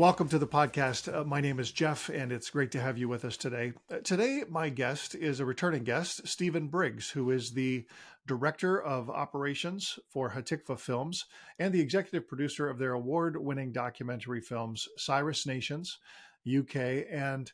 Welcome to the podcast. Uh, my name is Jeff, and it's great to have you with us today. Uh, today, my guest is a returning guest, Stephen Briggs, who is the director of operations for Hatikvah Films and the executive producer of their award winning documentary films, Cyrus Nations, UK, and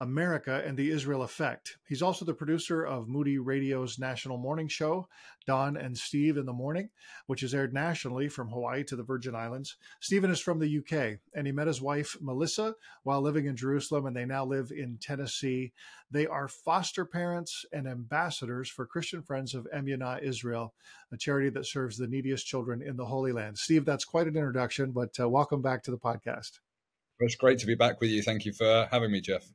America and the Israel Effect. He's also the producer of Moody Radio's national morning show, Dawn and Steve in the Morning, which is aired nationally from Hawaii to the Virgin Islands. Stephen is from the UK and he met his wife, Melissa, while living in Jerusalem, and they now live in Tennessee. They are foster parents and ambassadors for Christian Friends of Emunah Israel, a charity that serves the neediest children in the Holy Land. Steve, that's quite an introduction, but uh, welcome back to the podcast. It's great to be back with you. Thank you for having me, Jeff.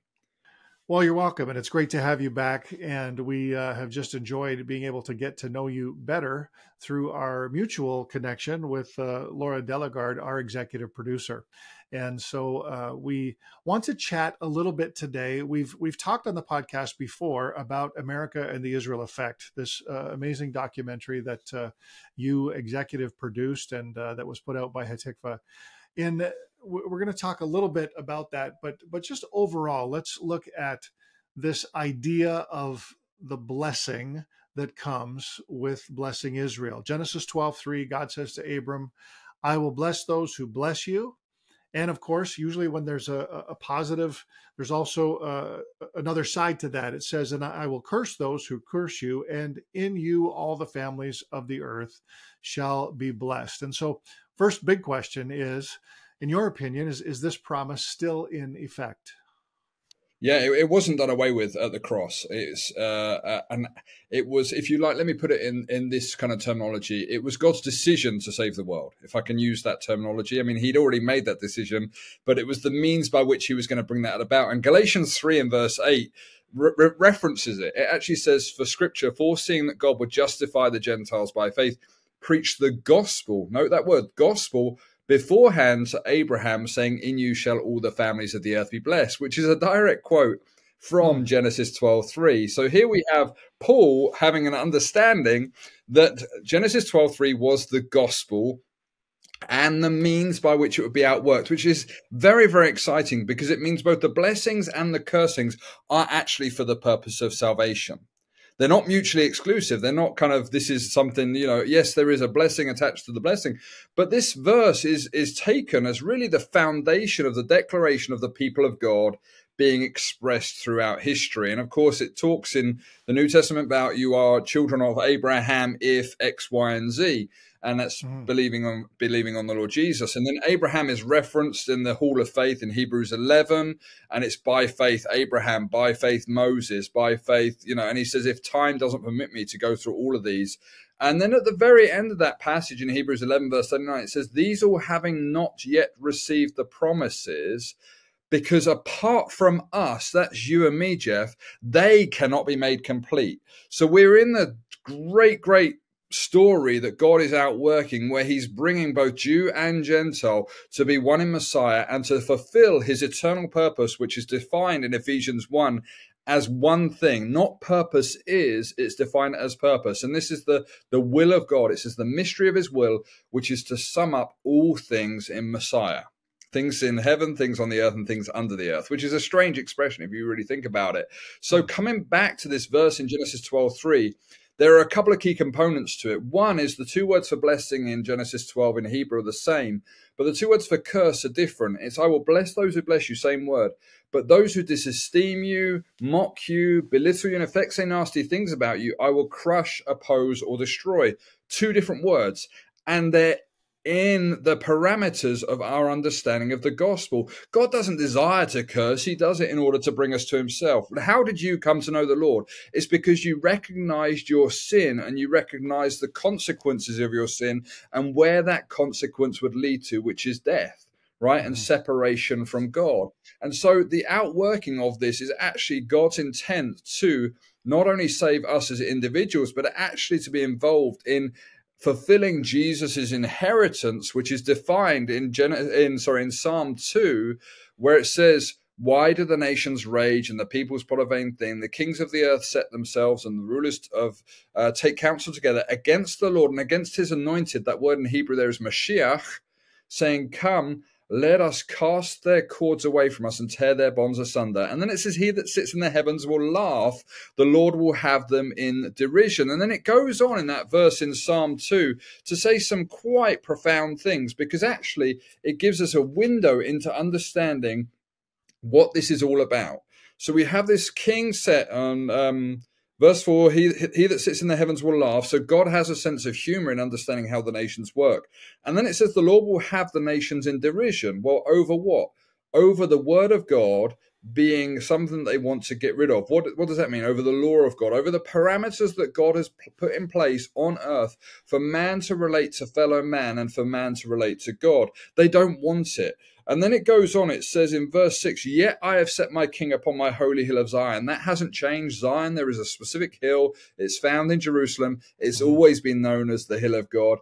Well, you're welcome, and it's great to have you back. And we uh, have just enjoyed being able to get to know you better through our mutual connection with uh, Laura Delagarde, our executive producer. And so uh, we want to chat a little bit today. We've we've talked on the podcast before about America and the Israel Effect, this uh, amazing documentary that uh, you executive produced and uh, that was put out by Hatikvah. In we're going to talk a little bit about that, but but just overall, let's look at this idea of the blessing that comes with blessing Israel. Genesis 12, 3, God says to Abram, I will bless those who bless you. And of course, usually when there's a, a positive, there's also uh, another side to that. It says, And I will curse those who curse you, and in you all the families of the earth shall be blessed. And so, first big question is in your opinion, is, is this promise still in effect? Yeah, it, it, wasn't done away with at the cross. It's uh, uh, and it was, if you like, let me put it in in this kind of terminology. It was God's decision to save the world, if I can use that terminology. I mean, He'd already made that decision, but it was the means by which He was going to bring that about. And Galatians three and verse eight re- references it. It actually says, "For Scripture, foreseeing that God would justify the Gentiles by faith." Preach the gospel. Note that word, gospel, beforehand to Abraham, saying, In you shall all the families of the earth be blessed, which is a direct quote from hmm. Genesis 12:3. So here we have Paul having an understanding that Genesis 12:3 was the gospel and the means by which it would be outworked, which is very, very exciting because it means both the blessings and the cursings are actually for the purpose of salvation they're not mutually exclusive. They're not kind of this is something you know. Yes, there is a blessing attached to the blessing, but this verse is is taken as really the foundation of the declaration of the people of God being expressed throughout history. And of course, it talks in the New Testament about you are children of Abraham if X, Y, and Z and that's mm. believing on believing on the Lord Jesus. And then Abraham is referenced in the Hall of Faith in Hebrews 11, and it's by faith Abraham, by faith Moses, by faith, you know. And he says, if time doesn't permit me to go through all of these, and then at the very end of that passage in Hebrews 11, verse 39, it says, These all having not yet received the promises, because apart from us, that's you and me, Jeff, they cannot be made complete. So we're in the great, great story that God is outworking, where He's bringing both Jew and Gentile to be one in Messiah and to fulfill His eternal purpose, which is defined in Ephesians 1 as one thing. Not purpose is it's defined as purpose. And this is the the will of god. It says the mystery of his will which is to sum up all things in messiah. Things in heaven things on the earth and things under the earth which is a strange expression if you really think about it. So hmm. coming back to this verse in genesis 12 3 there are a couple of key components to it. One is the two words for blessing in Genesis 12 in Hebrew are the same, but the two words for curse are different. It's I will bless those who bless you, same word. But those who disesteem you, mock you, belittle you, and affect say nasty things about you, I will crush, oppose, or destroy. Two different words. And they're in the parameters of our understanding of the gospel. God doesn't desire to curse, He does it in order to bring us to Himself. How did you come to know the Lord? It's because you recognized your sin and you recognized the consequences of your sin and where that consequence would lead to, which is death. Right, and mm. separation from God. And so the outworking of this is actually God's intent to not only save us as individuals, but actually to be involved in fulfilling Jesus's inheritance, which is defined in, Gen- in sorry in Psalm two, where it says, "Why do the nations rage and the peoples plot a vain thing? The kings of the earth set themselves, and the rulers of uh, take counsel together against the Lord and against His anointed." That word in Hebrew there is Mashiach, saying, "Come." Let us cast their cords away from us and tear their bonds asunder. And then it says, He that sits in the heavens will laugh, the Lord will have them in derision. And then it goes on in that verse in Psalm 2 to say some quite profound things because actually it gives us a window into understanding what this is all about. So we have this king set on. Um, Verse 4 he, he that sits in the heavens will laugh. So God has a sense of humor in understanding how the nations work. And then it says the Lord will have the nations in derision. Well, over what? Over the word of God being something they want to get rid of. What, what does that mean? Over the law of God, over the parameters that God has put in place on earth for man to relate to fellow man and for man to relate to God. They don't want it. And then it goes on, it says in verse 6 Yet I have set my king upon my holy hill of Zion. That hasn't changed. Zion, there is a specific hill. It's found in Jerusalem. It's mm-hmm. always been known as the hill of God.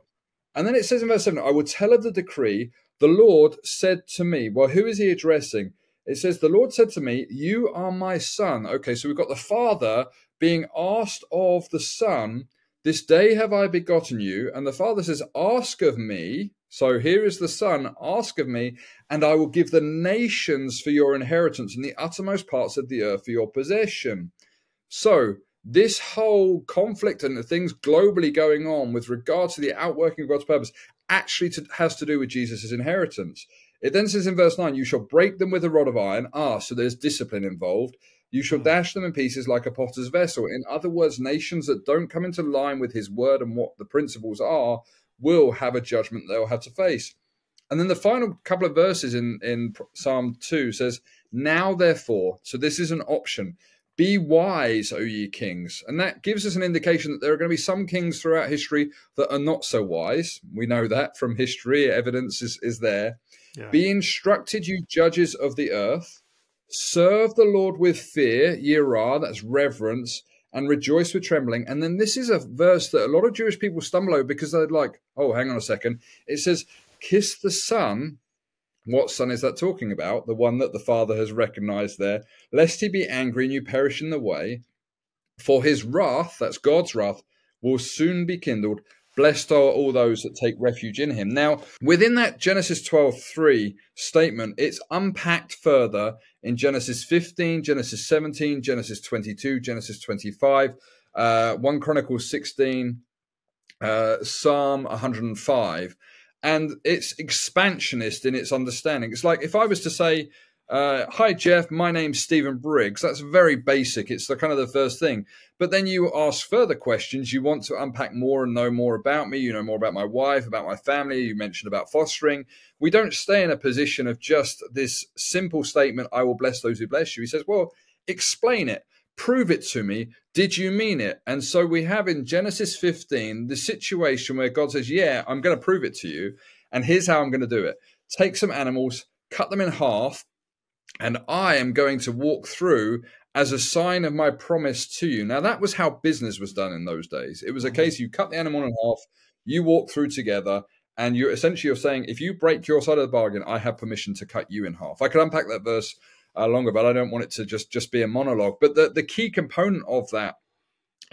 And then it says in verse 7 I will tell of the decree. The Lord said to me, Well, who is he addressing? It says, The Lord said to me, You are my son. Okay, so we've got the father being asked of the son, This day have I begotten you. And the father says, Ask of me so here is the Son, ask of me, and I will give the nations for your inheritance and the uttermost parts of the earth for your possession. So this whole conflict and the things globally going on with regard to the outworking of God's purpose actually to, has to do with Jesus' inheritance. It then says in verse 9, You shall break them with a rod of iron. Ah, so there's discipline involved. You shall hmm. dash them in pieces like a potter's vessel. In other words, nations that don't come into line with his word and what the principles are will have a judgment they'll have to face. And then the final couple of verses in, in Psalm 2 says, Now therefore, so this is an option, be wise, O ye kings. And that gives us an indication that there are going to be some kings throughout history that are not so wise. We know that from history, evidence is, is there. Yeah. Be instructed, you judges of the earth. Serve the Lord with fear, yirah, that's reverence, and rejoice with trembling. And then this is a verse that a lot of Jewish people stumble over because they're like, oh, hang on a second. It says, kiss the son. What son is that talking about? The one that the father has recognized there, lest he be angry and you perish in the way. For his wrath, that's God's wrath, will soon be kindled. Blessed are all those that take refuge in him. Now, within that Genesis 12 3 statement, it's unpacked further in Genesis 15, Genesis 17, Genesis 22, Genesis 25, uh, 1 Chronicles 16, uh, Psalm 105. And it's expansionist in its understanding. It's like if I was to say, uh, hi Jeff, my name's Stephen Briggs. That's very basic. It's the kind of the first thing. But then you ask further questions. You want to unpack more and know more about me. You know more about my wife, about my family. You mentioned about fostering. We don't stay in a position of just this simple statement, I will bless those who bless you. He says, well, explain it. Prove it to me. Did you mean it? And so we have in Genesis 15 the situation where God says, Yeah, I'm going to prove it to you. And here's how I'm going to do it take some animals, cut them in half, and I am going to walk through as a sign of my promise to you. Now, that was how business was done in those days. It was a mm-hmm. case you cut the animal in half, you walk through together, and you're essentially you're saying, if you break your side of the bargain, I have permission to cut you in half. I could unpack that verse uh, longer, but I don't want it to just just be a monologue. But the the key component of that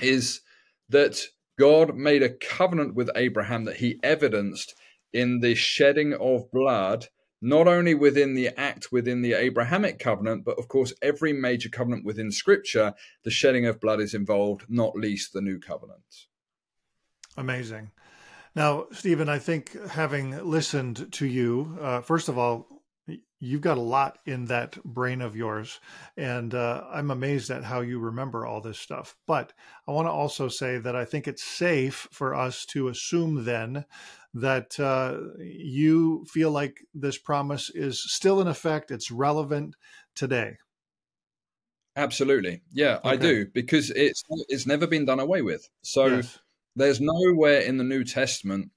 is that God made a covenant with Abraham that He evidenced in the shedding of blood not only within the act within the Abrahamic covenant, but of course, every major covenant within Scripture, the shedding of blood is involved, not least the new covenant. Amazing. Now, Stephen, I think having listened to you, uh, first of all, you've got a lot in that brain of yours and uh, i'm amazed at how you remember all this stuff but i want to also say that i think it's safe for us to assume then that uh, you feel like this promise is still in effect it's relevant today absolutely yeah okay. i do because it's it's never been done away with so yes. there's nowhere in the new testament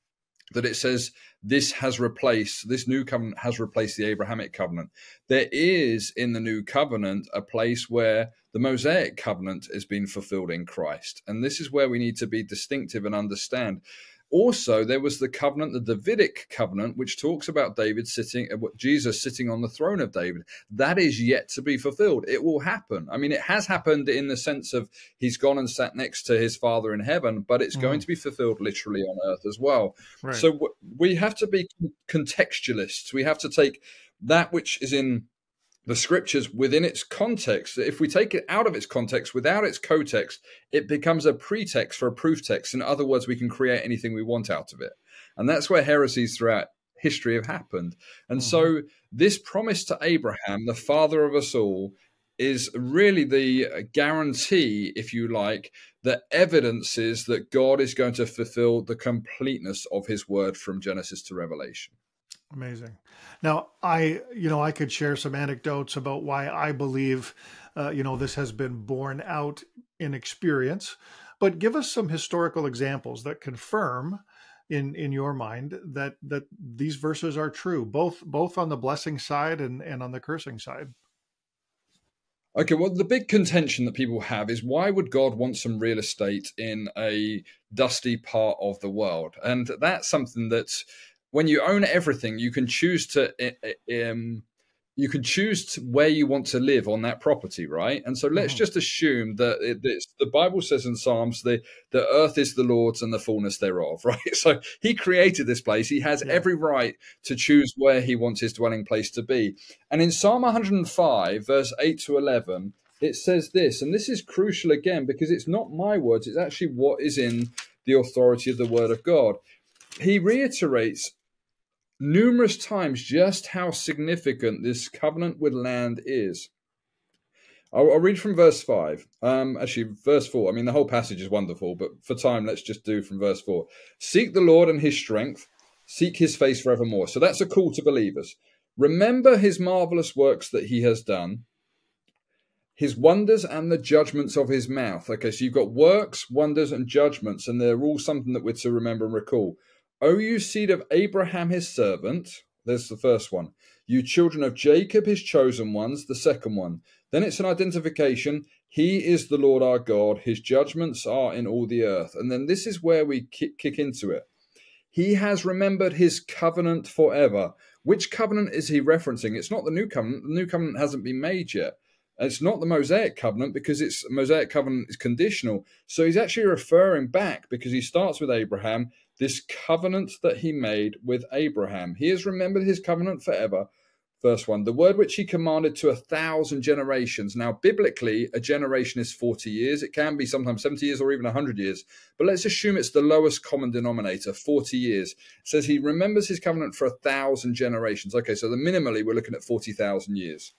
that it says this has replaced this new covenant has replaced the abrahamic covenant. There is in the new covenant a place where the mosaic covenant is being fulfilled in christ. And this is where we need to be distinctive and understand Also, there was the covenant, the Davidic covenant, which talks about David sitting, uh, Jesus sitting on the throne of David. That is yet to be fulfilled. It will happen. I mean, it has happened in the sense of he's gone and sat next to his father in heaven, but it's mm. going to be fulfilled literally on earth as well. Right. So we have to be contextualists. We have to take that which is in the scriptures within its context. If we take it out of its context, without its cotext, it becomes a pretext for a proof text. In other words, we can create anything we want out of it. And that's where heresies throughout history have happened. And mm-hmm. so, this promise to Abraham, the father of us all, is really the guarantee, if you like, that evidences that God is going to fulfill the completeness of his word from Genesis to Revelation. Amazing. Now, I, you know, I could share some anecdotes about why I believe, uh, you know, this has been borne out in experience, but give us some historical examples that confirm in in your mind that that these verses are true both both on the blessing side and and on the cursing side okay well the big contention that people have is why would god want some real estate in a dusty part of the world and that's something that when you own everything, you can choose to um, you can choose to where you want to live on that property, right? And so let's mm-hmm. just assume that it, the Bible says in Psalms the the earth is the Lord's and the fullness thereof, right? So He created this place; He has yeah. every right to choose where He wants His dwelling place to be. And in Psalm 105, verse eight to eleven, it says this, and this is crucial again because it's not my words; it's actually what is in the authority of the Word of God. He reiterates numerous times just how significant this covenant with land is. I'll, I'll read from verse 5. Um, actually, verse 4. I mean, the whole passage is wonderful, but for time, let's just do from verse 4. Seek the Lord and his strength, seek his face forevermore. So that's a call to believers. Remember his marvelous works that he has done, his wonders and the judgments of his mouth. Okay, so you've got works, wonders, and judgments, and they're all something that we're to remember and recall. O you seed of Abraham his servant, there's the first one. You children of Jacob his chosen ones, the second one. Then it's an identification. He is the Lord our God. His judgments are in all the earth. And then this is where we kick, kick into it. He has remembered his covenant forever. Which covenant is he referencing? It's not the new covenant. The new covenant hasn't been made yet. It's not the Mosaic covenant because it's Mosaic covenant is conditional. So he's actually referring back because he starts with Abraham this covenant that he made with Abraham. He has remembered his covenant forever. Verse 1 The word which he commanded to a thousand generations. Now, biblically, a generation is 40 years. It can be sometimes 70 years or even 100 years. But let's assume it's the lowest common denominator 40 years. It says he remembers his covenant for a thousand generations. Okay, so the minimally, we're looking at 40,000 years.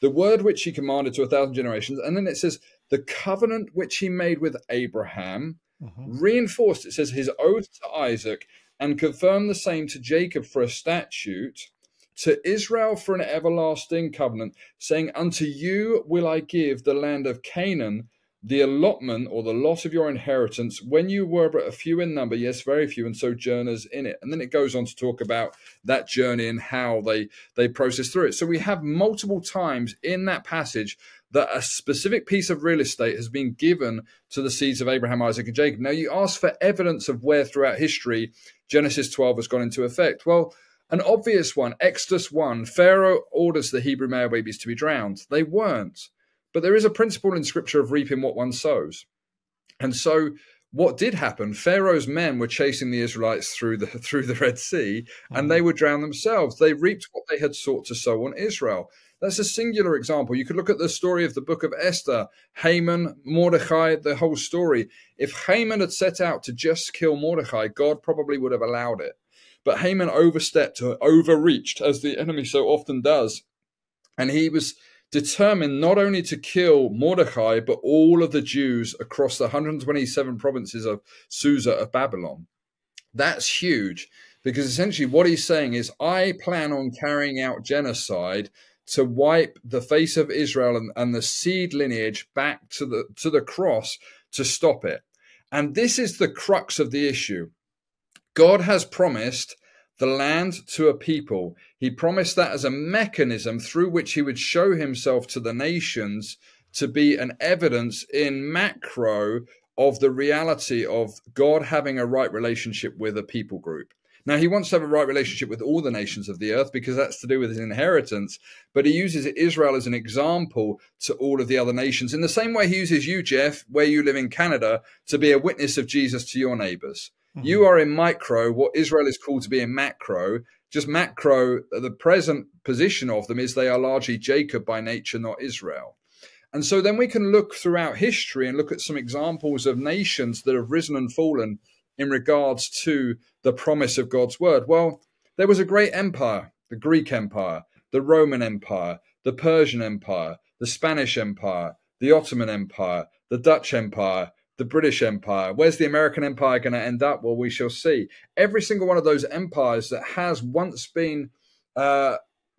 The word which he commanded to a thousand generations. And then it says the covenant which he made with Abraham mm-hmm. reinforced, it says, his oath to Isaac and confirmed the same to Jacob for a statute, to Israel for an everlasting covenant, saying, Unto you will I give the land of Canaan, the allotment or the lot of your inheritance, when you were but a few in number, yes, very few, and sojourners in it. And then it goes on to talk about that journey and how they they process through it. So we have multiple times in that passage that a specific piece of real estate has been given to the seeds of Abraham, Isaac, and Jacob. Now, you ask for evidence of where throughout history Genesis 12 has gone into effect. Well, an obvious one, Exodus 1, Pharaoh orders the Hebrew male babies to be drowned. They weren't. But there is a principle in scripture of reaping what one sows. And so what did happen? Pharaoh's men were chasing the Israelites through the through the Red Sea, and they mm. would drown themselves. They reaped what they had sought to sow on Israel. That's a singular example. You could look at the story of the book of Esther, Haman, Mordecai, the whole story. If Haman had set out to just kill Mordecai, God probably would have allowed it. But Haman overstepped, overreached, as the enemy so often does. And he was determined not only to kill Mordecai, but all of the Jews across the 127 provinces of Susa of Babylon. That's huge because essentially what he's saying is, I plan on carrying out genocide to wipe the face of Israel and, and the seed lineage back to the to the cross to stop it. And this is the crux of the issue. God has promised the land to a people. He promised that as a mechanism through which he would show himself to the nations to be an evidence in macro of the reality of God having a right relationship with a people group. Now, he wants to have a right relationship with all the nations of the earth because that's to do with his inheritance, but he uses Israel as an example to all of the other nations in the same way he uses you, Jeff, where you live in Canada, to be a witness of Jesus to your neighbors. Mm-hmm. You are in micro, what Israel is called to be in macro. Just macro, the present position of them is they are largely Jacob by nature, not Israel. And so then we can look throughout history and look at some examples of nations that have risen and fallen in regards to the promise of God's word? Well, there was a great empire, the Greek Empire, the Roman Empire, the Persian Empire, the Spanish Empire, the Ottoman Empire, the Dutch Empire, the British Empire. Where's the American Empire going to end up? Well, we shall see. Every single one of those empires that has once been uh,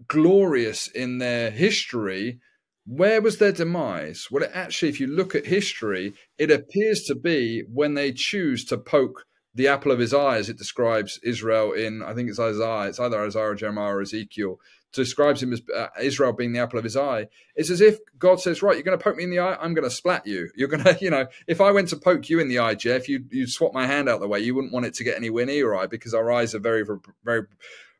glorious in their history where was their demise? Well, it actually, if you look at history, it appears to be when they choose to poke the apple of his eye, as it describes Israel in, I think it's Isaiah, it's either Isaiah or Jeremiah or Ezekiel, describes him as uh, Israel being the apple of his eye. It's as if God says, right, you're going to poke me in the eye, I'm going to splat you. You're going to, you know, if I went to poke you in the eye, Jeff, you'd, you'd swap my hand out the way. You wouldn't want it to get anywhere near your eye because our eyes are very, very,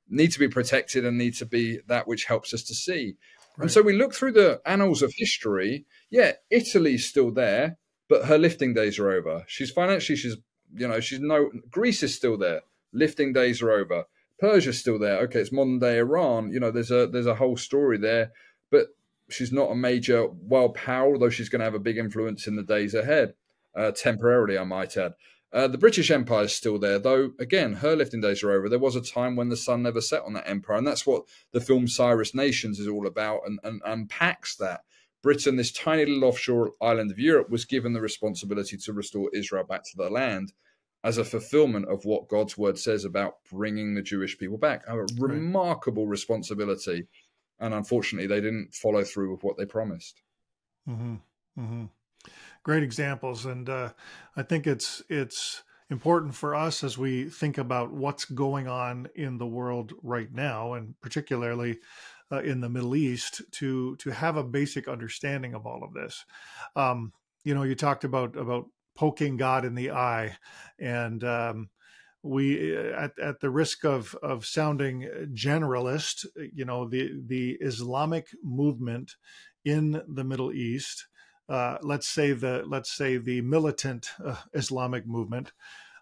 need to be protected and need to be that which helps us to see. Right. And so we look through the annals of history. Yeah, Italy's still there, but her lifting days are over. She's financially, she's, you know, she's no, Greece is still there. Lifting days are over. Persia's still there. Okay, it's modern day Iran. You know, there's a there's a whole story there, but she's not a major world power, although she's going to have a big influence in the days ahead, uh, temporarily, I might add. Uh, the British Empire is still there, though. Again, her lifting days are over. There was a time when the sun never set on that empire, and that's what the film Cyrus Nations is all about, and, and unpacks that. Britain, this tiny little offshore island of Europe, was given the responsibility to restore Israel back to the land as a fulfillment of what God's word says about bringing the Jewish people back. A right. remarkable responsibility, and unfortunately, they didn't follow through with what they promised. Mm-hmm. Mm-hmm great examples, and uh, I think it's it's important for us as we think about what's going on in the world right now, and particularly uh, in the Middle East, to to have a basic understanding of all of this. Um, you know, you talked about about poking God in the eye, and um, we at, at the risk of of sounding generalist you know the the islamic movement in the middle east uh, let's say the let's say the militant uh, Islamic movement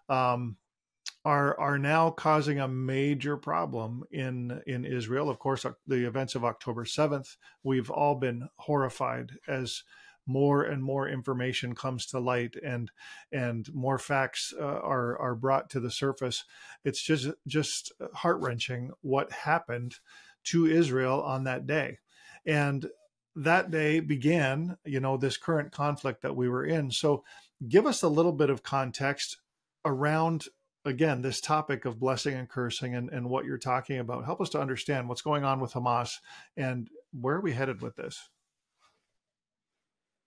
um, are are now causing a major problem in in Israel. Of course, the events of October seventh, we've all been horrified as more and more information comes to light and and more facts uh, are are brought to the surface. It's just just heart wrenching what happened to Israel on that day, and that day began, you know, this current conflict that we were in. So give us a little bit of context around again this topic of blessing and cursing and, and what you're talking about help us to understand what's going on with hamas and where are we headed with this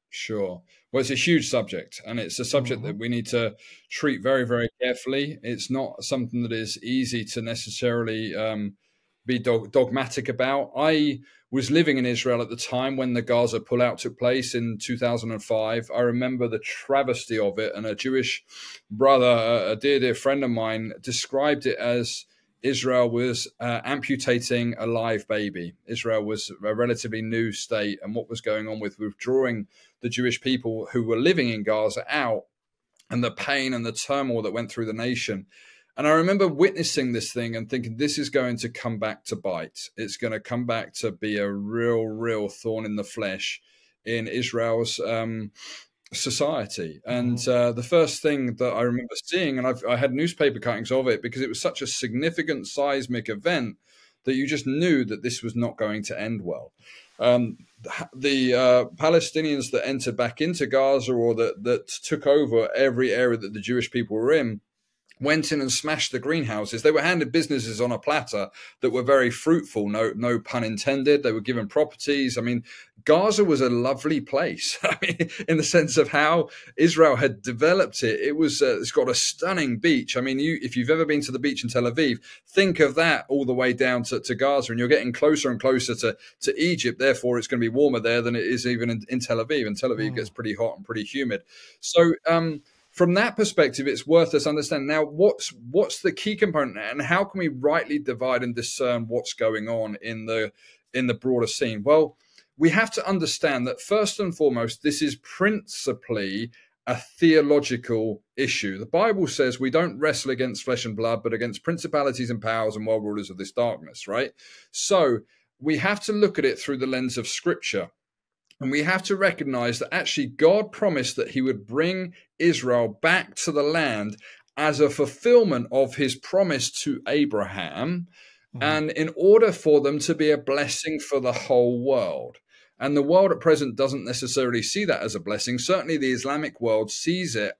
Sure. Well, it's a huge subject, and it's a subject mm-hmm. that we need to treat very, very carefully. It's not something that is easy to necessarily um, be dog- dogmatic about. I was living in Israel at the time when the Gaza pullout took place in 2005. I remember the travesty of it, and a Jewish brother, a dear, dear friend of mine, described it as Israel was uh, amputating a live baby. Israel was a relatively new state, and what was going on with withdrawing the Jewish people who were living in Gaza out, and the pain and the turmoil that went through the nation. And I remember witnessing this thing and thinking, this is going to come back to bite. It's going to come back to be a real, real thorn in the flesh in Israel's um, society. And mm-hmm. uh, the first thing that I remember seeing, and I've, i had newspaper cuttings of it because it was such a significant seismic event that you just knew that this was not going to end well. Um, the uh, Palestinians that entered back into Gaza or that, that took over every area that the Jewish people were in went in and smashed the greenhouses. They were handed businesses on a platter that were very fruitful, no no pun intended. They were given properties. I mean, Gaza was a lovely place. I mean, in the sense of how Israel had developed it, it was uh, it's got a stunning beach. I mean, you if you've ever been to the beach in Tel Aviv, think of that all the way down to, to Gaza, and you're getting closer and closer to to Egypt. Therefore, it's going to be warmer there than it is even in, in Tel Aviv, and Tel Aviv mm. gets pretty hot and pretty humid. So. um from that perspective, it's worth us understanding now what's what's the key component and how can we rightly divide and discern what's going on in the in the broader scene? Well, we have to understand that first and foremost, this is principally a theological issue. The Bible says we don't wrestle against flesh and blood, but against principalities and powers and world rulers of this darkness, right? So we have to look at it through the lens of scripture. And we have to recognize that actually God promised that he would bring Israel back to the land as a fulfillment of his promise to Abraham, mm-hmm. and in order for them to be a blessing for the whole world. And the world at present doesn't necessarily see that as a blessing. Certainly, the Islamic world sees it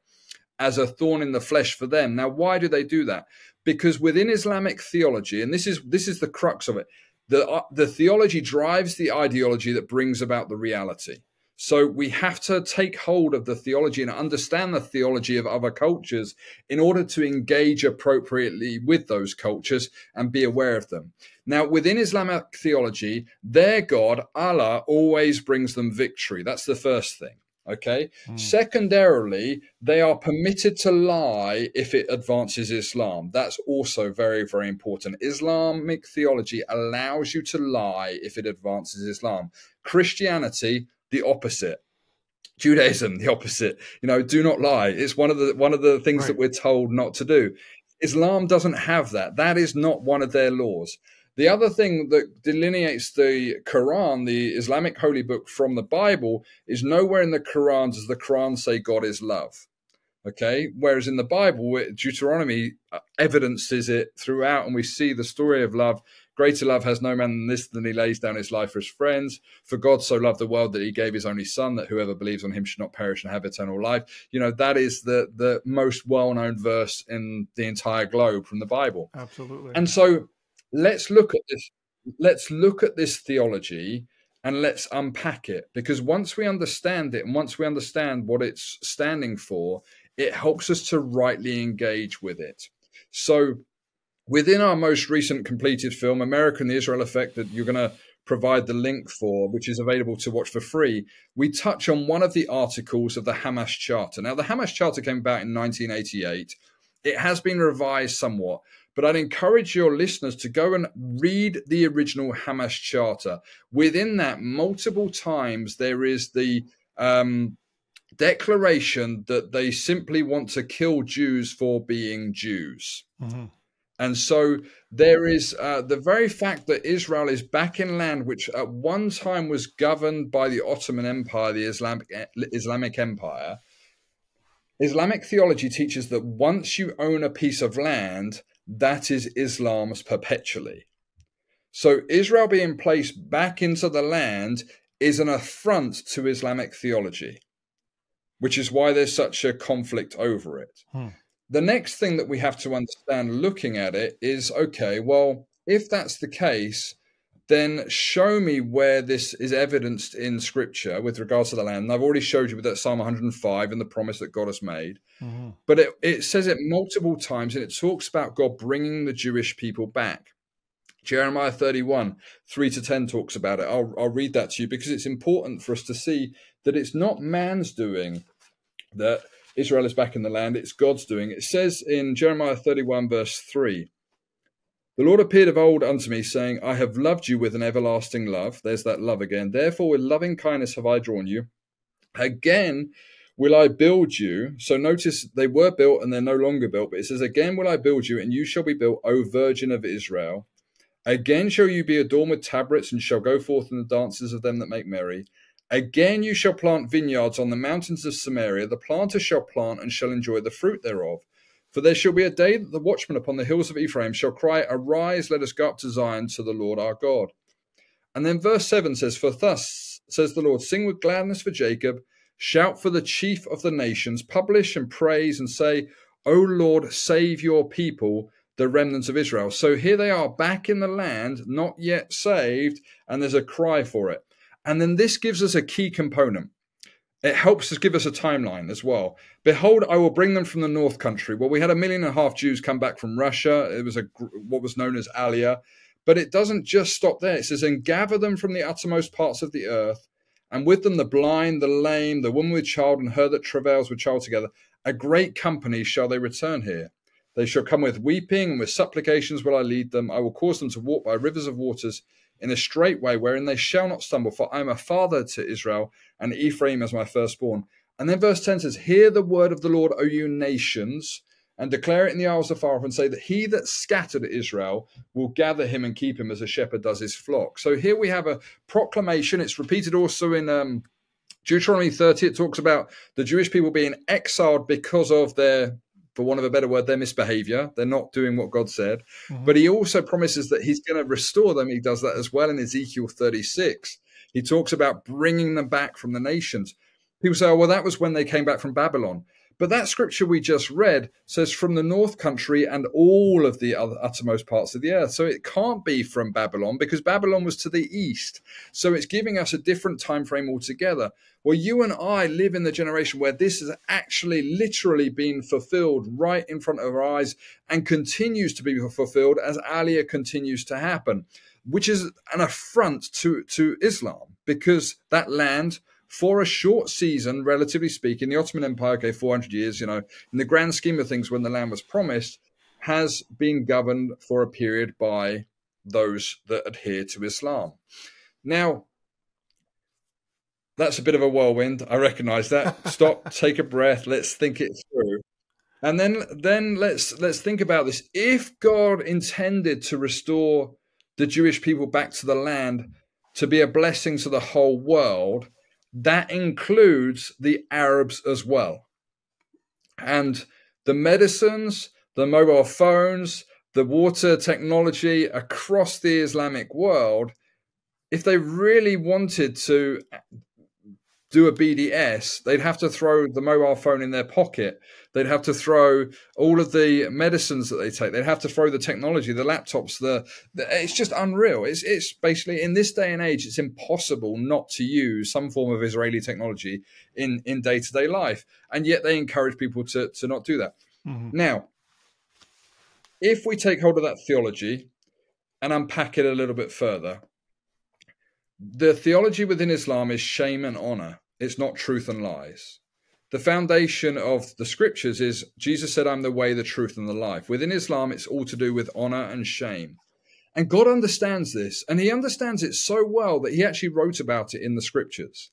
as a thorn in the flesh for them. Now, why do they do that? Because within Islamic theology, and this is this is the crux of it, the uh, the theology drives the ideology that brings about the reality. So we have to take hold of the theology and understand the theology of other cultures in order to engage appropriately with those cultures and be aware of them. Now, within Islamic theology, their God, Allah, always brings them victory. That's the first thing. Okay. Mm. Secondarily, they are permitted to lie if it advances Islam. That's also very, very important. Islamic theology allows you to lie if it advances Islam. Christianity, the opposite. Judaism, the opposite. You know, do not lie. It's one of the one of the things right. that we're told not to do. Islam doesn't have that. That is not one of their laws. The other thing that delineates the Quran, the Islamic holy book, from the Bible is nowhere in the Quran does the Quran say God is love. Okay, whereas in the Bible, Deuteronomy uh, evidences it throughout, and we see the story of love. Greater love has no man than this, than he lays down his life for his friends. For God so loved the world that he gave his only Son, that whoever believes on him should not perish and have eternal life. You know that is the the most well known verse in the entire globe from the Bible. Absolutely. And so let's look at this let's look at this theology and let's unpack it. Because once we understand it and once we understand what it's standing for it helps us to rightly engage with it. So within our most recent completed film america and the israel effect that you're going to provide the link for which is available to watch for free we touch on one of the articles of the hamas charter. Now the hamas charter came about in 1988 it has been revised somewhat but I'd encourage your listeners to go and read the original Hamas Charter. Within that, multiple times there is the um, declaration that they simply want to kill Jews for being Jews. Mm-hmm. And so there is uh, the very fact that Israel is back in land which at one time was governed by the Ottoman Empire, the Islamic, Islamic Empire. Islamic theology teaches that once you own a piece of land, that is Islam's perpetually. So Israel being placed back into the land is an affront to Islamic theology, which is why there's such a conflict over it. Hmm. The next thing that we have to understand looking at it is okay, well, if that's the case, then show me where this is evidenced in scripture with regards to the land. And I've already showed you with that Psalm 105 and the promise that God has made. Mm-hmm. But it, it says it multiple times and it talks about God bringing the Jewish people back. Jeremiah 31, 3 to 10 talks about it. I'll, I'll read that to you because it's important for us to see that it's not man's doing that Israel is back in the land, it's God's doing. It says in Jeremiah 31, verse 3 the Lord appeared of old unto me, saying, I have loved you with an everlasting love. There's that love again. Therefore, with loving kindness have I drawn you. Again will I build you. So notice they were built and they're no longer built, but it says, Again will I build you, and you shall be built, O Virgin of Israel. Again shall you be adorned with tabrets, and shall go forth in the dances of them that make merry. Again you shall plant vineyards on the mountains of Samaria. The planter shall plant and shall enjoy the fruit thereof. For there shall be a day that the watchman upon the hills of Ephraim shall cry, Arise, let us go up to Zion to the Lord our God. And then verse 7 says, For thus says the Lord, Sing with gladness for Jacob, shout for the chief of the nations, publish and praise and say, O Lord, save your people, the remnants of Israel. So here they are back in the land, not yet saved, and there's a cry for it. And then this gives us a key component it helps us give us a timeline as well. Behold, I will bring them from the north country. Well, we had a million and a half Jews come back from Russia. It was a what was known as Aliyah, but it doesn't just stop there. It says, "And gather them from the uttermost parts of the earth, and with them the blind, the lame, the woman with child, and her that travails with child together. A great company shall they return here. They shall come with weeping, and with supplications will I lead them. I will cause them to walk by rivers of waters in a straight way, wherein they shall not stumble. For I am a father to Israel, and Ephraim as my firstborn. And then verse 10 says, Hear the word of the Lord, O you nations, and declare it in the isles of far off, and say that he that scattered Israel will gather him and keep him as a shepherd does his flock. So here we have a proclamation. It's repeated also in um, Deuteronomy 30. It talks about the Jewish people being exiled because of their for want of a better word, their misbehavior. They're not doing what God said. Mm-hmm. But he also promises that he's going to restore them. He does that as well in Ezekiel 36. He talks about bringing them back from the nations. People say, oh, well, that was when they came back from Babylon. But that scripture we just read says from the north country and all of the other uttermost parts of the earth. So it can't be from Babylon because Babylon was to the east. So it's giving us a different time frame altogether. Well, you and I live in the generation where this has actually literally been fulfilled right in front of our eyes and continues to be fulfilled as Aliyah continues to happen, which is an affront to, to Islam because that land for a short season, relatively speaking, the Ottoman Empire, okay, 400 years, you know, in the grand scheme of things, when the land was promised, has been governed for a period by those that adhere to Islam. Now, that's a bit of a whirlwind. I recognize that. Stop, take a breath, let's think it through. And then then let's let's think about this. If God intended to restore the Jewish people back to the land to be a blessing to the whole world, that includes the Arabs as well. And the medicines, the mobile phones, the water technology across the Islamic world, if they really wanted to do a BDS, they'd have to throw the mobile phone in their pocket. They'd have to throw all of the medicines that they take. They'd have to throw the technology, the laptops. The, the it's just unreal. It's it's basically in this day and age, it's impossible not to use some form of Israeli technology in in day to day life, and yet they encourage people to to not do that. Mm-hmm. Now, if we take hold of that theology and unpack it a little bit further, the theology within Islam is shame and honor. It's not truth and lies. The foundation of the scriptures is Jesus said, I'm the way, the truth, and the life. Within Islam, it's all to do with honor and shame. And God understands this, and He understands it so well that He actually wrote about it in the scriptures.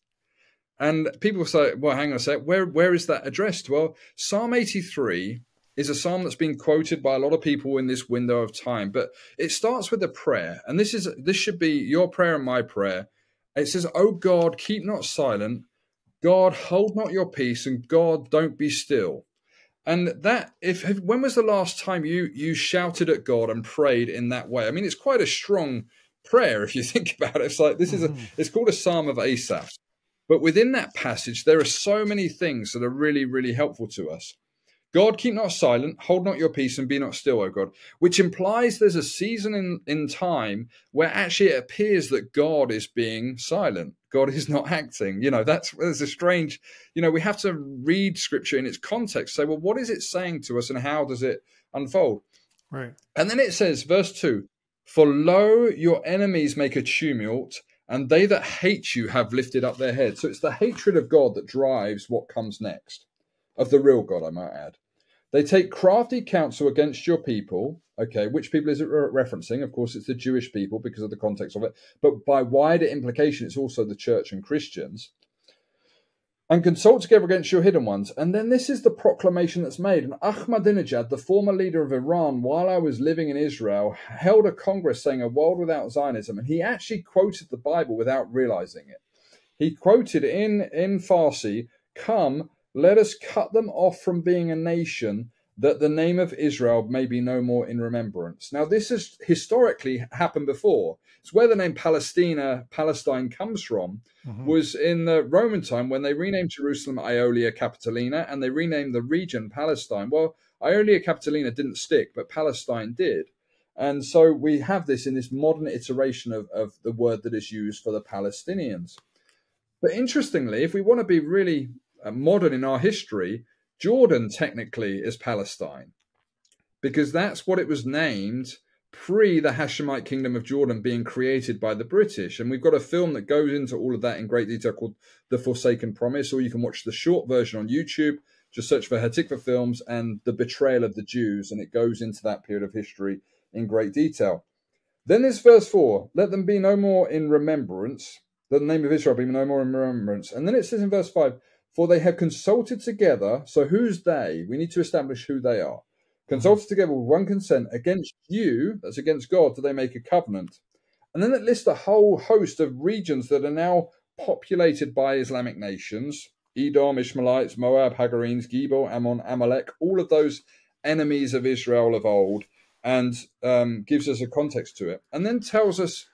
And people say, well, hang on a sec, where, where is that addressed? Well, Psalm 83 is a psalm that's been quoted by a lot of people in this window of time, but it starts with a prayer, and this is this should be your prayer and my prayer. It says, "Oh God, keep not silent. God, hold not your peace, and God, don't be still." And that, if, if when was the last time you you shouted at God and prayed in that way? I mean, it's quite a strong prayer if you think about it. It's like this is a mm-hmm. it's called a Psalm of Asaph. But within that passage, there are so many things that are really, really helpful to us. God, keep not silent, hold not your peace, and be not still, O God, which implies there's a season in, in time where actually it appears that God is being silent. God is not acting. You know, that's there's a strange, you know, we have to read scripture in its context, say, well, what is it saying to us and how does it unfold? Right. And then it says, verse 2 For lo, your enemies make a tumult, and they that hate you have lifted up their heads. So it's the hatred of God that drives what comes next, of the real God, I might add. They take crafty counsel against your people. Okay, which people is it referencing? Of course, it's the Jewish people because of the context of it. But by wider implication, it's also the church and Christians. And consult together against your hidden ones. And then this is the proclamation that's made. And Ahmadinejad, the former leader of Iran, while I was living in Israel, held a congress saying a world without Zionism. And he actually quoted the Bible without realizing it. He quoted in, in Farsi, Come, let us cut them off from being a nation that the name of Israel may be no more in remembrance. Now, this has historically happened before. It's where the name Palestina, Palestine comes from, mm-hmm. was in the Roman time when they renamed Jerusalem Aelia Capitolina and they renamed the region Palestine. Well, Aelia Capitolina didn't stick, but Palestine did. And so we have this in this modern iteration of, of the word that is used for the Palestinians. But interestingly, if we want to be really Uh, modern in our history, Jordan technically is Palestine because that's what it was named pre the Hashemite kingdom of Jordan being created by the British. And we've got a film that goes into all of that in great detail called The Forsaken Promise, or you can watch the short version on YouTube. Just search for Hatikvah Films and The Betrayal of the Jews, and it goes into that period of history in great detail. Then there's verse 4 Let them be no more in remembrance, the name of Israel be no more in remembrance. And then it says in verse 5 For they have consulted together. So who's they? We need to establish who they are consulted together with one consent against you, that's against God, do they make a covenant. And then it lists a whole host of regions that are now populated by Islamic nations Edom, Ishmaelites, Moab, Hagarenes, Gebal, Ammon, Amalek, all of those enemies of Israel of old, and um, gives us a context to it. And then tells us,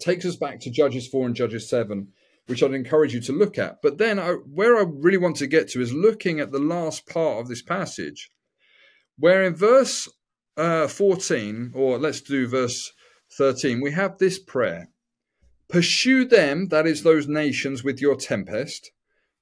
takes us back to Judges 4 and Judges 7, which I'd encourage you to look at. But then I, where I really want to get to is looking at the last part of this passage where in verse uh, 14, or let's do verse 13, we have this prayer Pursue them, that is, those nations, with your tempest,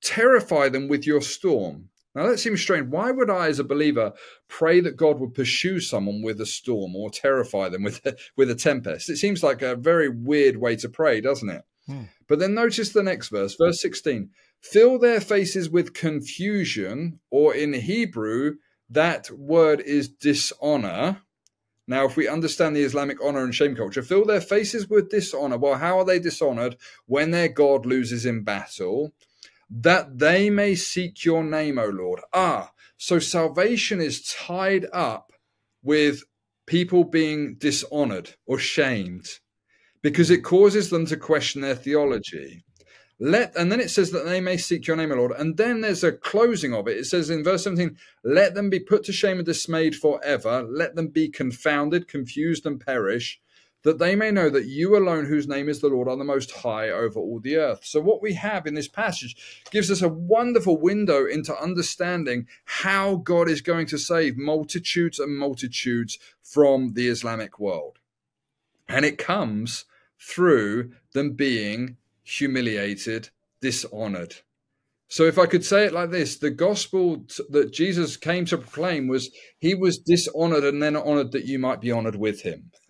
terrify them with your storm. Now that seems strange. Why would I, as a believer, pray that God would pursue someone with a storm or terrify them with a, with a tempest? It seems like a very weird way to pray, doesn't it? Hmm. But then notice the next verse, verse 16. Fill their faces with confusion, or in Hebrew, that word is dishonor. Now, if we understand the Islamic honor and shame culture, fill their faces with dishonor. Well, how are they dishonored when their God loses in battle? That they may seek your name, O Lord. Ah, so salvation is tied up with people being dishonored or shamed because it causes them to question their theology. Let and then it says that they may seek your name, O Lord. And then there's a closing of it. It says in verse 17, let them be put to shame and dismayed forever, let them be confounded, confused, and perish, that they may know that you alone, whose name is the Lord, are the most high over all the earth. So what we have in this passage gives us a wonderful window into understanding how God is going to save multitudes and multitudes from the Islamic world. And it comes through them being humiliated, dishonored. So, if I could say it like this, the gospel that Jesus came to proclaim was he was dishonored and then honored that you might be honored with him.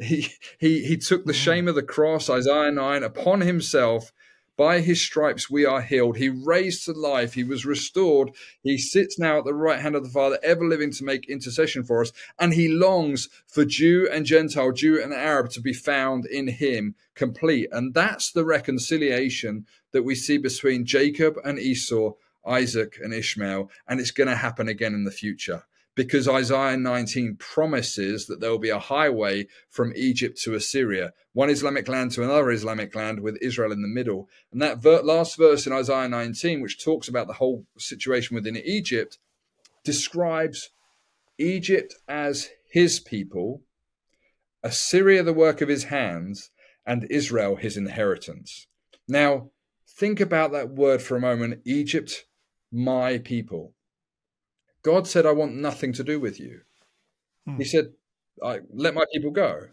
He, he, he took the shame of the cross, Isaiah 9, upon himself by his stripes we are healed. He raised to life. He was restored. He sits now at the right hand of the Father, ever living to make intercession for us. And he longs for Jew and Gentile, Jew and Arab to be found in him complete. And that's the reconciliation that we see between Jacob and Esau, Isaac and Ishmael. And it's going to happen again in the future because Isaiah 19 promises that there will be a highway from Egypt to Assyria, one Islamic land to another Islamic land with Israel in the middle. And that ver- last verse in Isaiah 19, which talks about the whole situation within Egypt, describes Egypt as his people, Assyria the work of his hands, and Israel his inheritance. Now, think about that word for a moment Egypt, my people. God said, I want nothing to do with you. Hmm. He said, I, let my people go.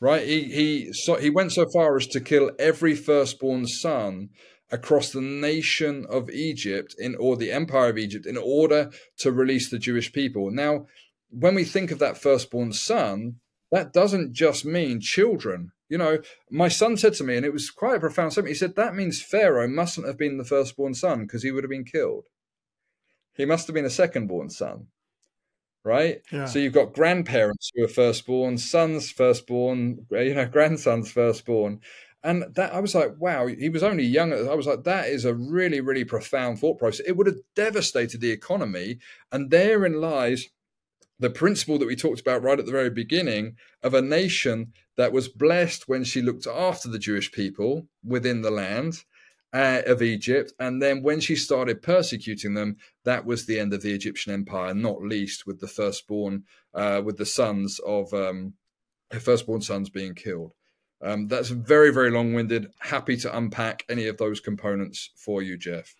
Right? He he so, he went so far as to kill every firstborn son across the nation of Egypt in or the empire of Egypt in order to release the Jewish people. Now, when we think of that firstborn son, that doesn't just mean children. You know, my son said to me, and it was quite a profound statement. He said that means Pharaoh mustn't have been the firstborn son because he would have been killed. He must have been a second born son, right? Yeah. So you've got grandparents who are firstborn, sons firstborn, you know, grandsons firstborn. And that I was like, wow, he was only young. I was like, that is a really, really profound thought process. It would have devastated the economy. And therein lies the principle that we talked about right at the very beginning of a nation that was blessed when she looked after the Jewish people within the land uh, of Egypt. And then when she started persecuting them, that was the end of the Egyptian empire, not least with the firstborn, uh, with the sons of um, her firstborn sons being killed. Um, that's very, very long winded. Happy to unpack any of those components for you, Jeff.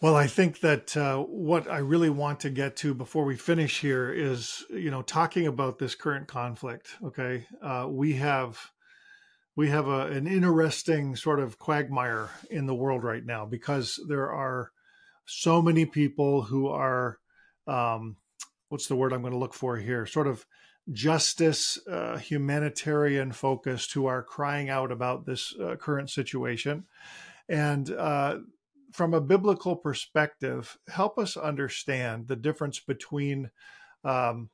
Well, I think that uh, what I really want to get to before we finish here is, you know, talking about this current conflict. Okay. Uh, we have we have a, an interesting sort of quagmire in the world right now because there are so many people who are um, what's the word i'm going to look for here sort of justice, uh, humanitarian focus who are crying out about this uh, current situation. And uh, from a biblical perspective, help us understand the difference between um,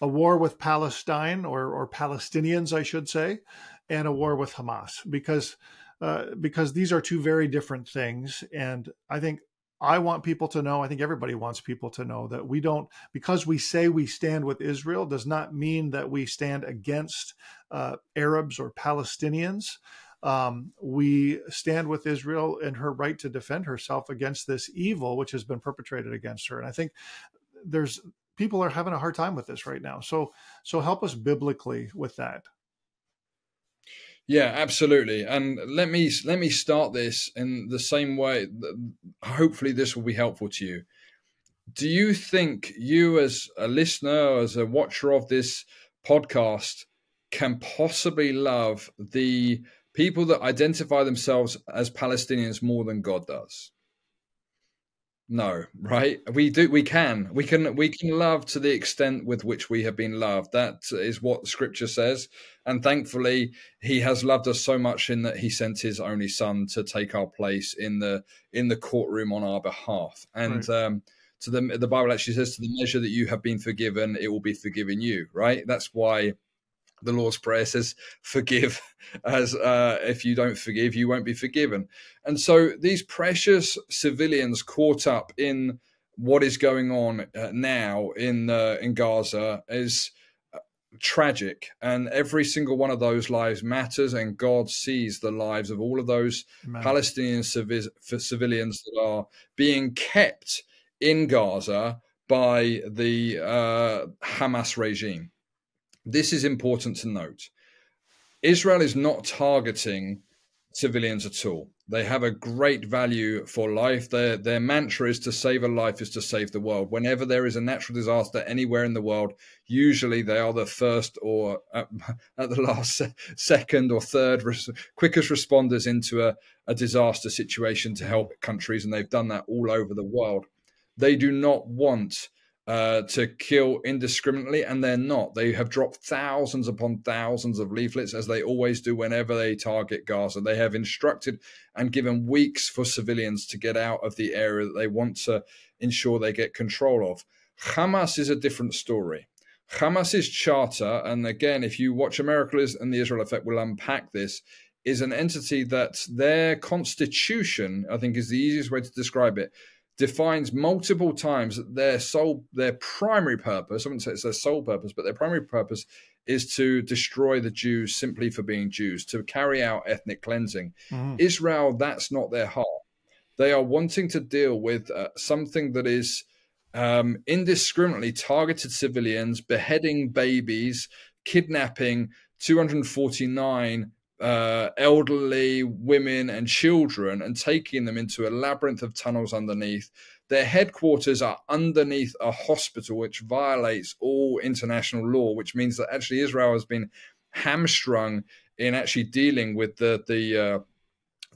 a war with Palestine or, or Palestinians, I should say, and a war with Hamas, because uh, because these are two very different things. And I think I want people to know, I think everybody wants people to know that we don't, because we say we stand with Israel, does not mean that we stand against uh, Arabs or Palestinians. Um, we stand with Israel in her right to defend herself against this evil which has been perpetrated against her. And I think there's people are having a hard time with this right now. So, so help us biblically with that. Yeah, absolutely. And let me let me start this in the same way. Hopefully, this will be helpful to you. Do you think you, as a listener, as a watcher of this podcast, can possibly love the people that identify themselves as Palestinians more than God does? No, right? We do. We can. We can. We can love to the extent with which we have been loved. That is what the Scripture says, and thankfully, He has loved us so much in that He sent His only Son to take our place in the in the courtroom on our behalf. And right. um, to the the Bible actually says, "To the measure that you have been forgiven, it will be forgiven you." Right? That's why the Lord's Prayer says, forgive, as uh, if you don't forgive, you won't be forgiven. And so these precious civilians caught up in what is going on uh, now in uh, in Gaza is uh, tragic, and every single one of those lives matters, and God sees the lives of all of those Amen. Palestinian civ- civilians that are being kept in Gaza by the uh, Hamas regime this is important to note. Israel is not targeting civilians at all. They have a great value for life. Their their mantra is to save a life is to save the world. Whenever there is a natural disaster anywhere in the world, usually they are the first or uh, at, at the last second or third res, quickest responders into a, a disaster situation to help countries, and they've done that all over the world. They do not want uh, to kill indiscriminately, and they're not. They have dropped thousands upon thousands of leaflets, as they always do whenever they target Gaza. They have instructed and given weeks for civilians to get out of the area that they want to ensure they get control of. Hamas is a different story. Hamas's charter, and again, if you watch America and the Israel Effect, will unpack this, is an entity that their constitution, I think, is the easiest way to describe it defines multiple times that their sole, their primary purpose, I wouldn't say it's their sole purpose, but their primary purpose is to destroy the Jews simply for being Jews, to carry out ethnic cleansing. Mm-hmm. Israel, that's not their heart. They are wanting to deal with uh, something that is um, indiscriminately targeted civilians, beheading babies, kidnapping 249 uh, elderly women and children and taking them into a labyrinth of tunnels underneath. Their headquarters are underneath a hospital, which violates all international law, which means that actually Israel has been hamstrung in actually dealing with the the uh,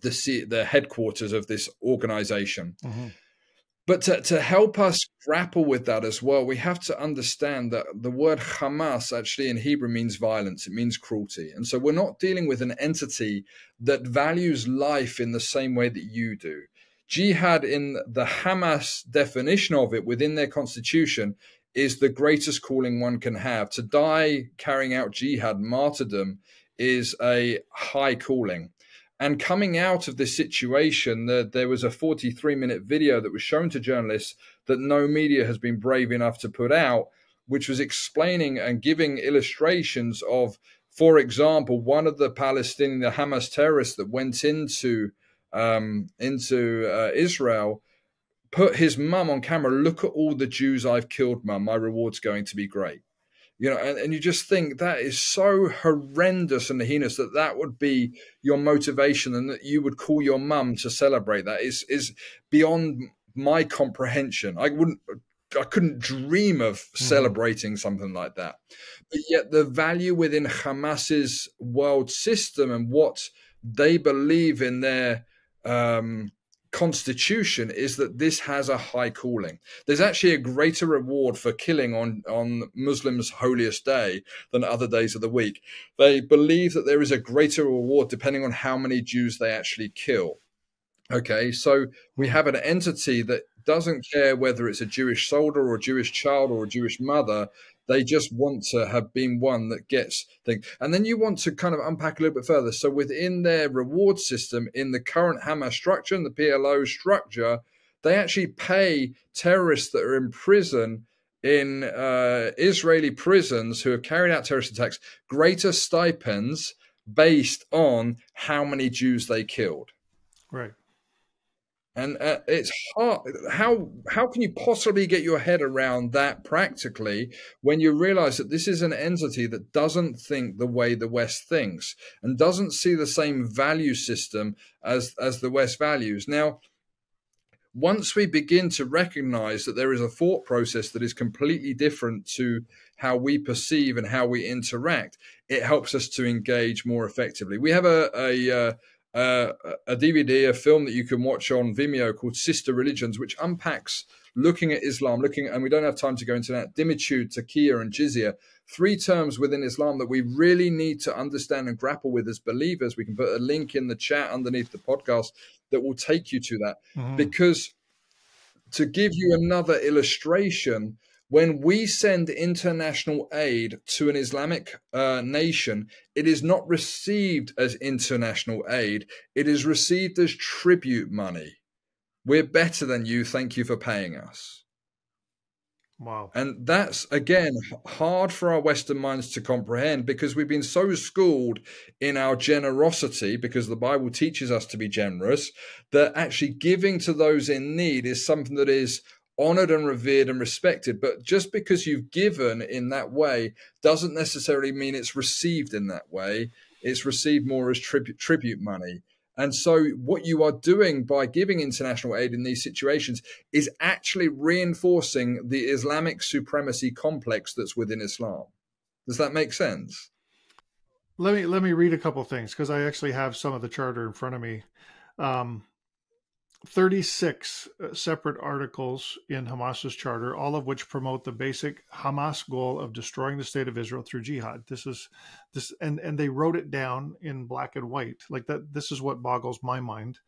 the, the headquarters of this organization. Mm-hmm. But to, to help us grapple with that as well, we have to understand that the word Hamas actually in Hebrew means violence, it means cruelty. And so we're not dealing with an entity that values life in the same way that you do. Jihad, in the Hamas definition of it within their constitution, is the greatest calling one can have. To die carrying out jihad, martyrdom, is a high calling. And coming out of this situation, the, there was a 43 minute video that was shown to journalists that no media has been brave enough to put out, which was explaining and giving illustrations of, for example, one of the Palestinian, the Hamas terrorists that went into um, into uh, Israel, put his mum on camera. Look at all the Jews I've killed, mum. My reward's going to be great you know and, and, you just think that is so horrendous and heinous that that would be your motivation and that you would call your mum to celebrate that is is beyond my comprehension i wouldn't i couldn't dream of mm-hmm. celebrating something like that but yet the value within hamas's world system and what they believe in their um, constitution is that this has a high calling. There's actually a greater reward for killing on, on Muslims' holiest day than other days of the week. They believe that there is a greater reward depending on how many Jews they actually kill. Okay, so we have an entity that doesn't care whether it's a Jewish soldier or a Jewish child or a Jewish mother. They just want to have been one that gets things. And then you want to kind of unpack a little bit further. So within their reward system, in the current Hamas structure and the PLO structure, they actually pay terrorists that are in prison in uh, Israeli prisons who have carried out terrorist attacks greater stipends based on how many Jews they killed. Right and uh, it's hard how how can you possibly get your head around that practically when you realize that this is an entity that doesn't think the way the west thinks and doesn't see the same value system as as the west values? Now once we begin to recognize that there is a thought process that is completely different to how we perceive and how we interact it helps us to engage more effectively. We have a, a uh, a DVD, a film that you can watch on Vimeo called Sister Religions, which unpacks looking at Islam, looking, and we don't have time to go into that, dhimmitude, taqiyya, and jizya, three terms within Islam that we really need to understand and grapple with as believers. We can put a link in the chat underneath the podcast that will take you to that. Mm-hmm. Because to give you another illustration, when we send international aid to an Islamic uh, nation, it is not received as international aid, it is received as tribute money. We're better than you. Thank you for paying us. Wow. And that's, again, hard for our Western minds to comprehend because we've been so schooled in our generosity, because the Bible teaches us to be generous, that actually giving to those in need is something that is honored and revered and respected. But just because you've given in that way doesn't necessarily mean it's received in that way. It's received more as tribute, tribute money. And so, what you are doing by giving international aid in these situations is actually reinforcing the Islamic supremacy complex that's within Islam. Does that make sense? Let me let me read a couple things because I actually have some of the charter in front of me. Um, 36 uh, separate articles in Hamas's charter, all of which promote the basic Hamas goal of destroying the state of Israel through jihad. This is this, and and they wrote it down in black and white, like that. This is what boggles my mind.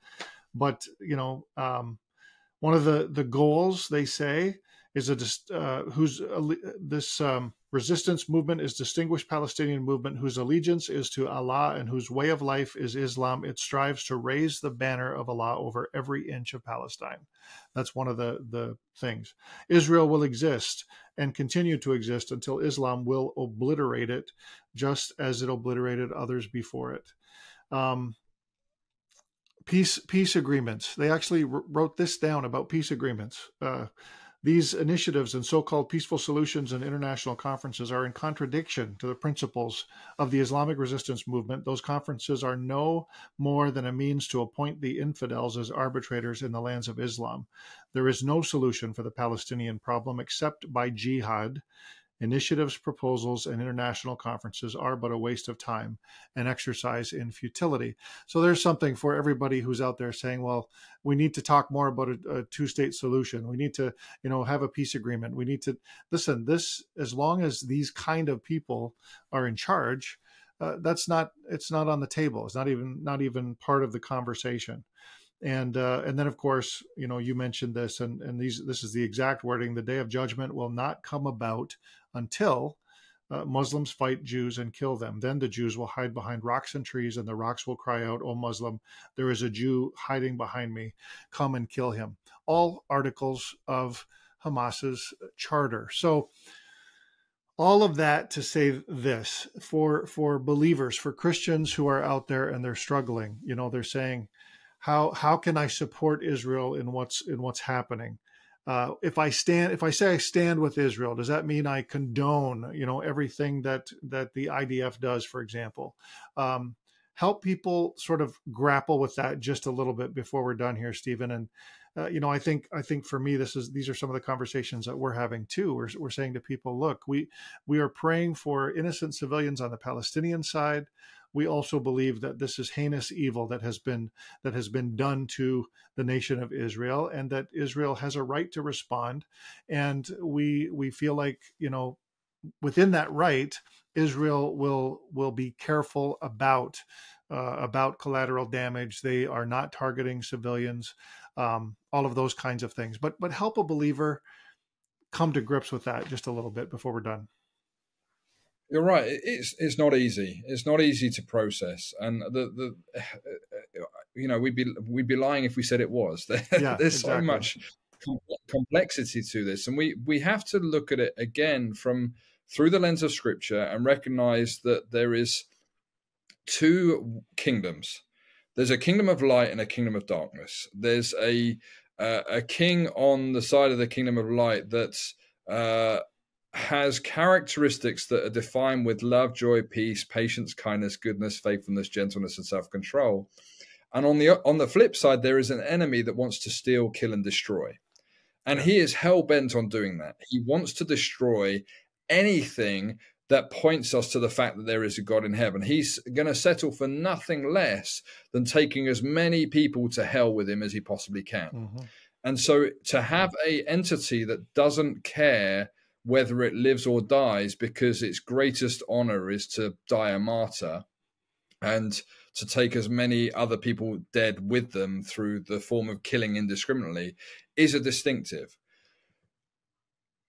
But you know, um, one of the the goals they say is a uh, who's uh, this um, resistance movement is distinguished Palestinian movement whose allegiance is to Allah and whose way of life is Islam. It strives to raise the banner of Allah over every inch of Palestine. That's one of the the things. Israel will exist and continue to exist until Islam will obliterate it, just as it obliterated others before it. Um, peace peace agreements. They actually wrote this down about peace agreements. Uh, these initiatives and so called peaceful solutions and international conferences are in contradiction to the principles of the Islamic resistance movement. Those conferences are no more than a means to appoint the infidels as arbitrators in the lands of Islam. There is no solution for the Palestinian problem except by jihad Initiatives, proposals, and international conferences are but a waste of time and exercise in futility. So there's something for everybody who's out there saying, well, we need to talk more about a, a two-state solution. We need to, you know, have a peace agreement. We need to listen. This, as long as these kind of people are in charge, uh, that's not. It's not on the table. It's not even not even part of the conversation and uh, and then of course you know you mentioned this and and these this is the exact wording the day of judgment will not come about until uh, Muslims fight Jews and kill them. Then the Jews will hide behind rocks and trees, and the rocks will cry out, O Muslim, there is a Jew hiding behind me. Come and kill him. All articles of Hamas's charter. So, all of that to say this for for believers for christians who are out there and they're struggling you know they're saying how how can i support israel in what's in what's happening uh, if I stand, if I say I stand with Israel, does that mean I condone, you know, everything that that the IDF does, for example? Um, help people sort of grapple with that just a little bit before we're done here, Stephen. And uh, you know, I think I think for me, this is these are some of the conversations that we're having too. We're we're saying to people, look, we we are praying for innocent civilians on the Palestinian side. We also believe that this is heinous evil that has been that has been done to the nation of Israel, and that Israel has a right to respond. And we we feel like you know, within that right, Israel will will be careful about uh, about collateral damage. They are not targeting civilians, um, all of those kinds of things. But but help a believer come to grips with that just a little bit before we're done. You're right. It's it's not easy. It's not easy to process, and the the you know we'd be we'd be lying if we said it was. Yeah, There's exactly. so much complexity to this, and we we have to look at it again from through the lens of Scripture and recognize that there is two kingdoms. There's a kingdom of light and a kingdom of darkness. There's a uh, a king on the side of the kingdom of light that uh, has characteristics that are defined with love, joy, peace, patience, kindness, goodness, faithfulness, gentleness, and self-control. And on the on the flip side, there is an enemy that wants to steal, kill, and destroy. And he is hell bent on doing that. He wants to destroy anything that points us to the fact that there is a God in heaven. He's going to settle for nothing less than taking as many people to hell with him as he possibly can. Mm-hmm. And so to have a entity that doesn't care whether it lives or dies because its greatest honor is to die a martyr and to take as many other people dead with them through the form of killing indiscriminately is a distinctive.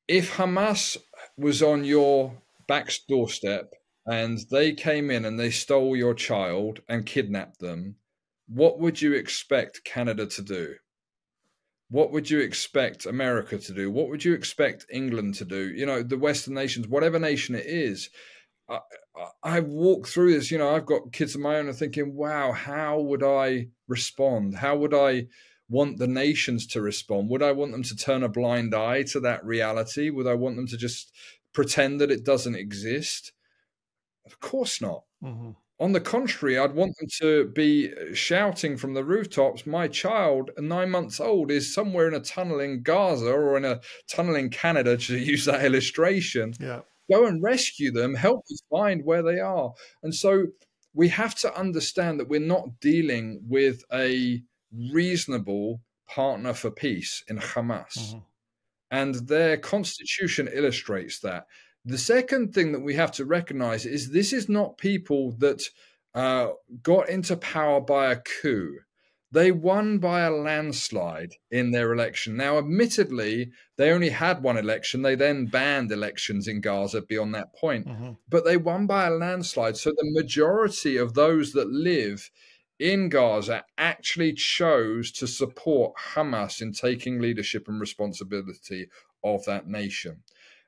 If Hamas was on your back doorstep and they came in and they stole your child and kidnapped them, what would you expect Canada to do? What would you expect America to do? What would you expect England to do? You know, the Western nations, whatever nation it is. I, I walk through this, you know, I've got kids of my own and thinking, wow, how would I respond? How would I want the nations to respond? Would I want them to turn a blind eye to that reality? Would I want them to just pretend that it doesn't exist? Of course not. Mm-hmm. On the contrary, I'd want them to be shouting from the rooftops, My child, nine months old, is somewhere in a tunnel in Gaza or in a tunnel in Canada, to use that illustration. Yeah. Go and rescue them, help us find where they are. And so we have to understand that we're not dealing with a reasonable partner for peace in Hamas. Mm-hmm. And their constitution illustrates that. The second thing that we have to recognize is this is not people that uh, got into power by a coup. They won by a landslide in their election. Now, admittedly, they only had one election. They then banned elections in Gaza beyond that point, mm-hmm. but they won by a landslide. So the majority of those that live in Gaza actually chose to support Hamas in taking leadership and responsibility of that nation.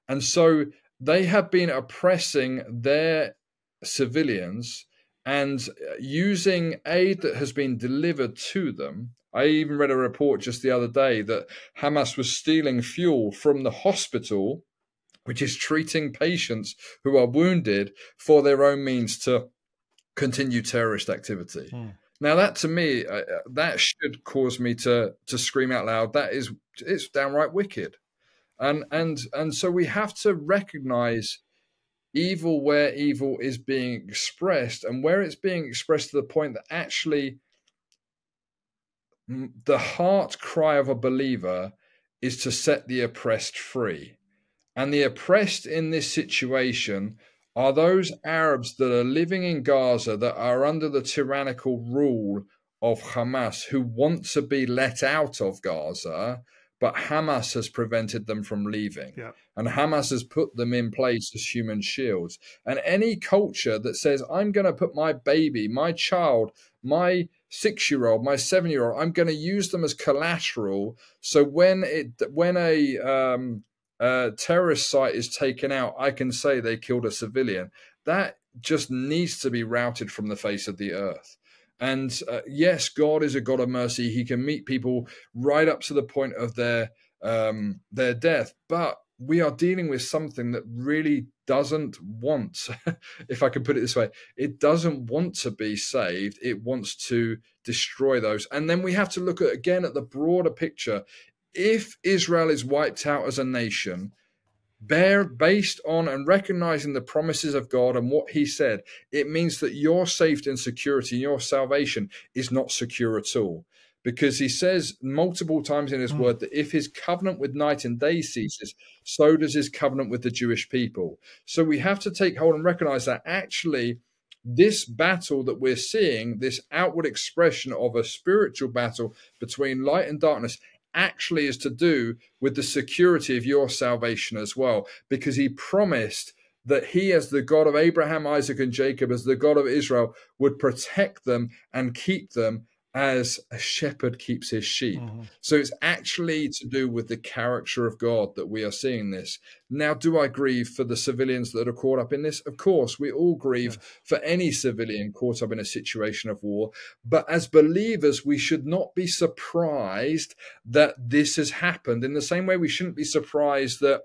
And so they have been oppressing their civilians and using aid that has been delivered to them. I even read a report just the other day that Hamas was stealing fuel from the hospital, which is treating patients who are wounded for their own means to continue terrorist activity. Mm. Now that to me, uh, that should cause me to to scream out loud. That is, it's downright wicked, and and and so we have to recognize evil where evil is being expressed, and where it's being expressed to the point that actually the heart cry of a believer is to set the oppressed free, and the oppressed in this situation are those Arabs that are living in Gaza that are under the tyrannical rule of Hamas who want to be let out of Gaza, but Hamas has prevented them from leaving. Yeah. And Hamas has put them in place as human shields. And any culture that says, I'm going to put my baby, my child, my six year old, my seven year old, I'm going to use them as collateral. So when it when a um, uh, terrorist site is taken out, I can say they killed a civilian. That just needs to be routed from the face of the earth. And uh, yes, God is a God of mercy. He can meet people right up to the point of their um, their death, but we are dealing with something that really doesn't want, if I can put it this way, it doesn't want to be saved. It wants to destroy those. And then we have to look at again at the broader picture. If Israel is wiped out as a nation, bear based on and recognizing the promises of God and what he said, it means that your safety and security and your salvation is not secure at all because he says multiple times in his mm. word that if his covenant with night and day ceases, so does his covenant with the Jewish people. So we have to take hold and recognize that actually this battle that we're seeing, this outward expression of a spiritual battle between light and darkness, actually is to do with the security of your salvation as well, because he promised that he, as the God of Abraham, Isaac, and Jacob, as the God of Israel, would protect them and keep them as a shepherd keeps his sheep. Mm-hmm. So it's actually to do with the character of God that we are seeing this. Now, do I grieve for the civilians that are caught up in this? Of course, we all grieve yes. for any civilian caught up in a situation of war. But as believers, we should not be surprised that this has happened in the same way we shouldn't be surprised that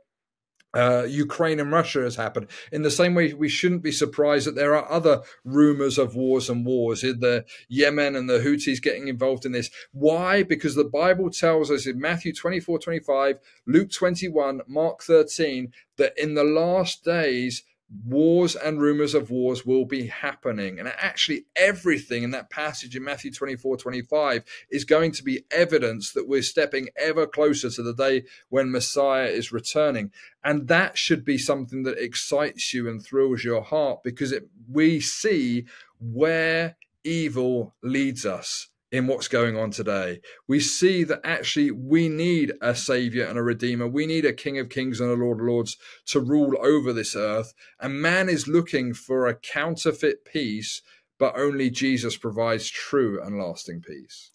uh, Ukraine and Russia has happened. In the same way, we shouldn't be surprised that there are other rumors of wars and wars. In the Yemen and the Houthis getting involved in this. Why? Because the Bible tells us in Matthew 24, 25, Luke 21, Mark 13, that in the last days, wars and rumors of wars will be happening. And actually, everything in that passage in Matthew 24 25 is going to be evidence that we're stepping ever closer to the day when Messiah is returning. And that should be something that excites you and thrills your heart because it, we see where evil leads us in what's going on today. We see that actually we need a savior and a redeemer. We need a king of kings and a lord of lords to rule over this earth. And man is looking for a counterfeit peace, but only Jesus provides true and lasting peace.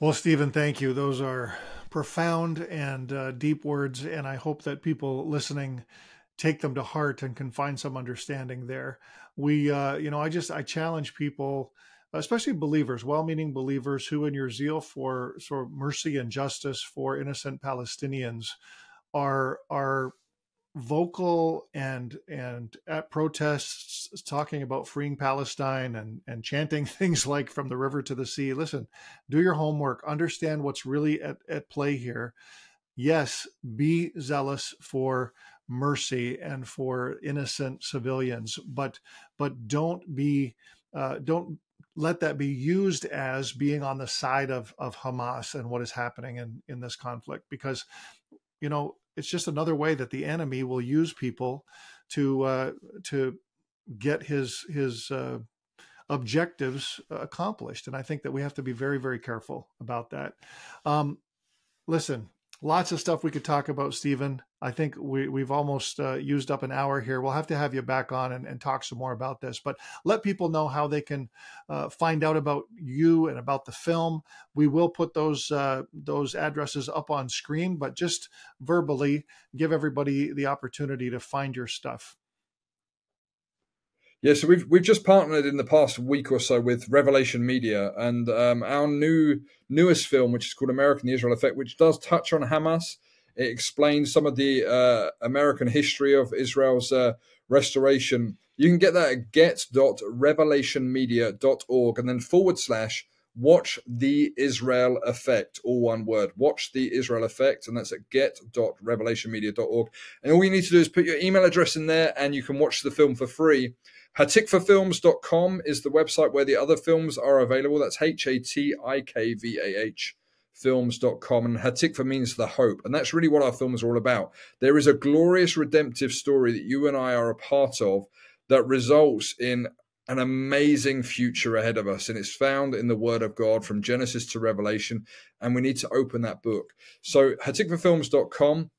Well, Stephen, thank you. Those are profound and uh, deep words. And I hope that people listening take them to heart and can find some understanding there. We, uh, you know, I just, I challenge people especially believers, well-meaning believers who, in your zeal for sort of mercy and justice for innocent Palestinians, are are vocal and and at protests talking about freeing Palestine and and chanting things like from the river to the sea. Listen, do your homework, understand what's really at, at play here. Yes, be zealous for mercy and for innocent civilians, but but don't be uh, don't let that be used as being on the side of of Hamas and what is happening in in this conflict because you know it's just another way that the enemy will use people to uh, to get his his uh, objectives accomplished and I think that we have to be very very careful about that. Um, listen, lots of stuff we could talk about, Stephen. I think we, we've almost uh, used up an hour here. We'll have to have you back on and, and, talk some more about this, but let people know how they can uh, find out about you and about the film. We will put those uh, those addresses up on screen, but just verbally give everybody the opportunity to find your stuff. Yeah, so we've we've just partnered in the past week or so with Revelation Media, and um, our new newest film, which is called America and the Israel Effect, which does touch on Hamas. It explains some of the uh, American history of Israel's uh, restoration. You can get that at get.revelationmedia.org and then forward slash watch the Israel Effect, all one word. Watch the Israel Effect, and that's at get.revelationmedia.org. And all you need to do is put your email address in there, and you can watch the film for free. Hatikvahfilms.com is the website where the other films are available. That's H A T I K V A H films.com and Hatikvah means the hope. And that's really what our films are all about. There is a glorious redemptive story that you and I are a part of that results in an amazing future ahead of us. And it's found in the word of God from Genesis to Revelation. And we need to open that book. So hatikvahfilms.com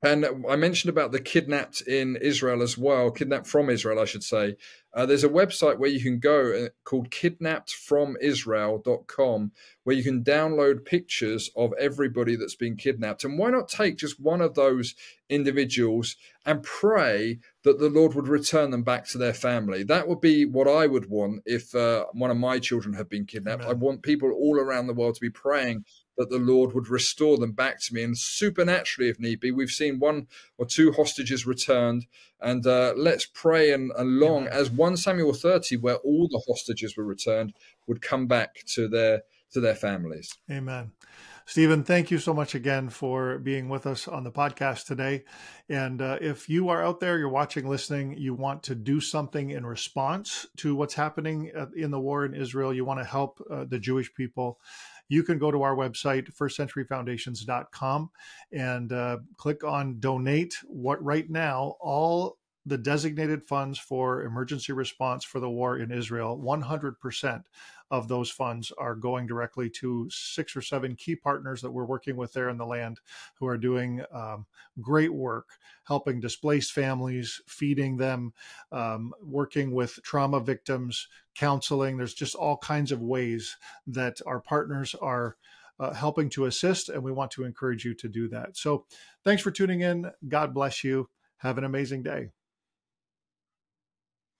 and I mentioned about the kidnapped in Israel as well, kidnapped from Israel, I should say. Uh, there's a website where you can go uh, called kidnappedfromisrael.com where you can download pictures of everybody that's been kidnapped. And why not take just one of those individuals and pray that the Lord would return them back to their family. That would be what I would want if uh, one of my children had been kidnapped. Amen. I want people all around the world to be praying that the Lord would restore them back to me. And supernaturally, if need be, we've seen one or two hostages returned. And uh, let's pray and, and long Amen. as 1 Samuel 30, where all the hostages were returned, would come back to their to their families. Amen. Stephen, thank you so much again for being with us on the podcast today. And uh, if you are out there, you're watching, listening, you want to do something in response to what's happening uh, in the war in Israel, you want to help uh, the Jewish people, you can go to our website, firstcenturyfoundations.com, and uh, click on donate. What right now, all the designated funds for emergency response for the war in Israel, 100% of those funds are going directly to six or seven key partners that we're working with there in the land who are doing um, great work helping displaced families, feeding them, um, working with trauma victims, counseling. There's just all kinds of ways that our partners are. Uh, helping to assist, and we want to encourage you to do that. So, thanks for tuning in. God bless you. Have an amazing day.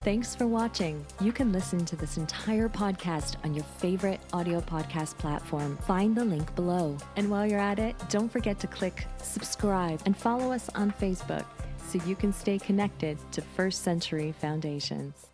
Thanks for watching. You can listen to this entire podcast on your favorite audio podcast platform. Find the link below. And while you're at it, don't forget to click subscribe and follow us on Facebook so you can stay connected to First Century Foundations.